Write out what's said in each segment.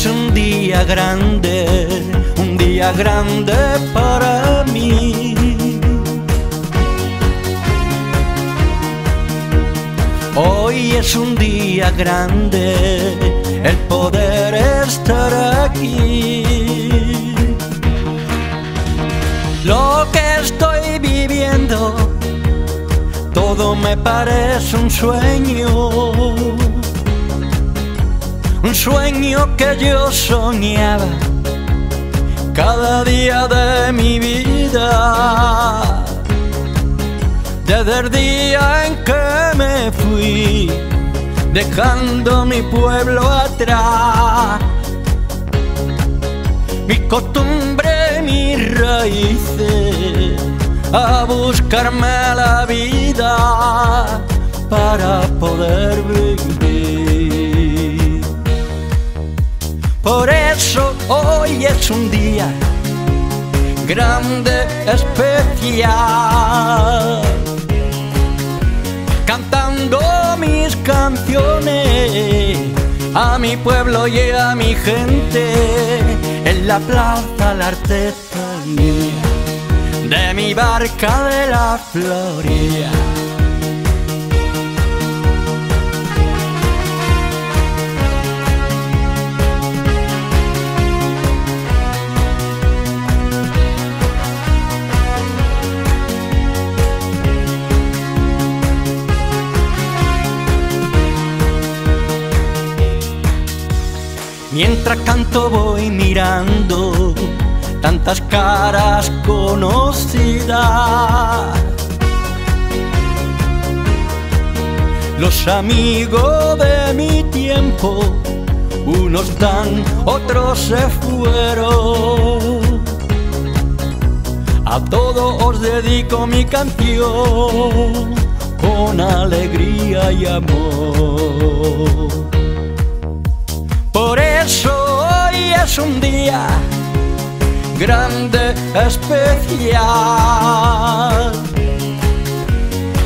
es un día grande, un día grande para mí. Hoy es un día grande, el poder estar aquí. Lo que estoy viviendo, todo me parece un sueño un sueño que yo soñaba cada día de mi vida. Desde el día en que me fui, dejando mi pueblo atrás, mi costumbre, mis raíces, a buscarme la vida para poder vivir. Por eso hoy es un día grande, especial. Cantando mis canciones a mi pueblo y a mi gente en la plaza la artesanía de mi barca de la Floria. Mientras canto voy mirando tantas caras conocidas. Los amigos de mi tiempo, unos dan, otros se fueron. A todos os dedico mi canción con alegría y amor. Hoy es un día grande, especial.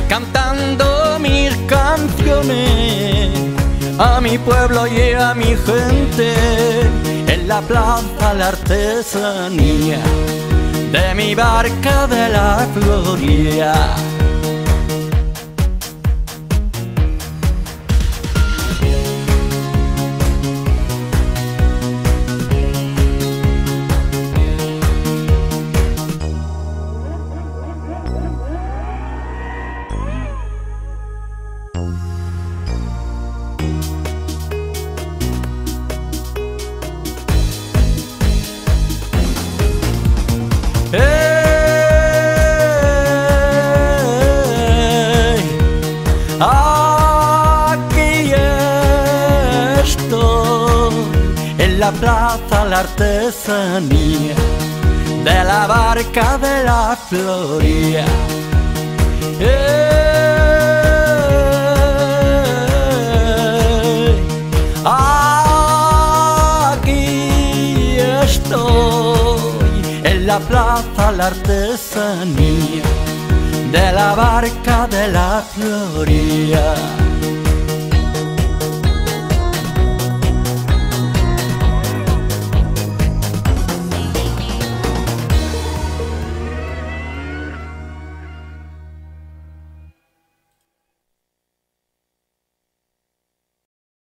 Cantando mis canciones a mi pueblo y a mi gente en la plaza la artesanía de mi barca de la gloria. La plaza la artesanía de la barca de la Floria. Aquí estoy en la plaza la artesanía de la barca de la Floria.